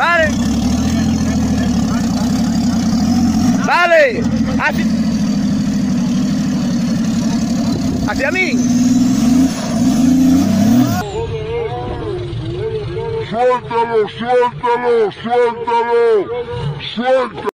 Vale. Vale. Hacia, hacia mí. Suéltalo, suéltalo, suéltalo. Suéltalo.